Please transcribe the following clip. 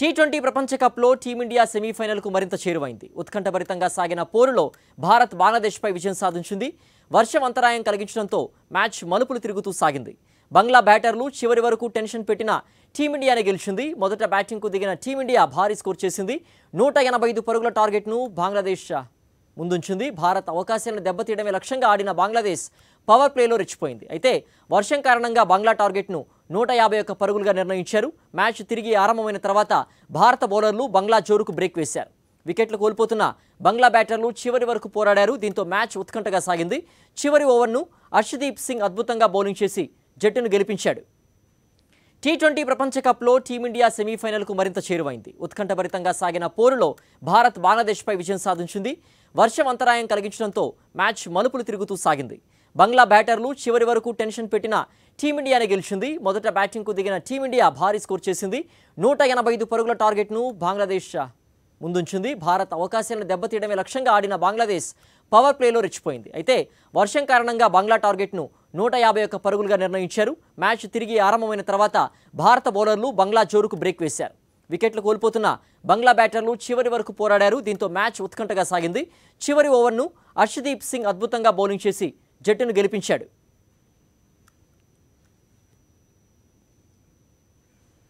T twenty ప్రపంచ కప్లో team India సెమీఫైనల్కు మరింత చేరువైంది. ఉత్కంఠభరితంగా సాగిన పోరులో భారత్ బంగ్లాదేశ్పై విజయం సాధించింది. వర్షం అంతరాయం కలిగించడంతో మ్యాచ్ మలుపులు తిరుగుతూ సాగింది. బంగ్లా బ్యాటర్లు చివరి వరకు టెన్షన్ పెట్టిన టీమిండియానే గెలిచింది. మొదట బ్యాటింగ్కు దిగిన టీమిండియా భారీ స్కోర్ చేసింది. నూట ఎనభై ఐదు పరుగుల టార్గెట్ను బంగ్లాదేశ్ ముందుంచింది. భారత్ అవకాశాలను దెబ్బతీయడమే లక్ష్యంగా ఆడిన బంగ్లాదేశ్ పవర్ ప్లేలో రెచ్చిపోయింది. అయితే వర్షం కారణంగా బంగ్లా టార్గెట్ను నూట యాభై ఒక్క పరుగులుగా నిర్ణయించారు. మ్యాచ్ తిరిగి ఆరంభమైన తర్వాత భారత బౌలర్లు బంగ్లా జోరుకు బ్రేక్ వేశారు. వికెట్లు కోల్పోతున్న బంగ్లా బ్యాటర్లు చివరి వరకు పోరాడారు. దీంతో మ్యాచ్ ఉత్కంఠగా సాగింది. చివరి ఓవర్ను హర్షదీప్ సింగ్ అద్భుతంగా బౌలింగ్ చేసి జట్టును గెలిపించాడు. టీ ట్వంటీ ప్రపంచ కప్లో టీమిండియా సెమీఫైనల్కు మరింత చేరువైంది. ఉత్కంఠభరితంగా సాగిన పోరులో భారత్ బంగ్లాదేశ్పై విజయం సాధించింది. వర్షం అంతరాయం కలిగించడంతో మ్యాచ్ మలుపులు తిరుగుతూ సాగింది. బంగ్లా బ్యాటర్లు చివరి వరకు టెన్షన్ పెట్టిన టీమిండియానే గెలిచింది. మొదట బ్యాటింగ్కు దిగిన టీమిండియా భారీ స్కోర్ చేసింది. నూట ఎనభై ఐదు పరుగుల టార్గెట్ను బంగ్లాదేశ్ ముందుంచింది. భారత్ అవకాశాలను దెబ్బతీయడమే లక్ష్యంగా ఆడిన బంగ్లాదేశ్ పవర్ ప్లేలో రెచ్చిపోయింది. అయితే వర్షం కారణంగా బంగ్లా టార్గెట్ను నూట యాభై ఒక్క పరుగులుగా నిర్ణయించారు. మ్యాచ్ తిరిగి ఆరంభమైన తర్వాత భారత బౌలర్లు బంగ్లా జోరుకు బ్రేక్ వేశారు. వికెట్లు కోల్పోతున్న బంగ్లా బ్యాటర్లు చివరి వరకు పోరాడారు. దీంతో మ్యాచ్ ఉత్కంఠగా సాగింది. చివరి ఓవర్ను అర్షదీప్ సింగ్ అద్భుతంగా బౌలింగ్ చేసి జట్టును గెలిపించాడు.